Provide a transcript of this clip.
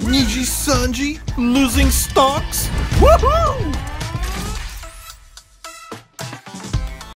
Niji Sanji losing stocks? Woohoo!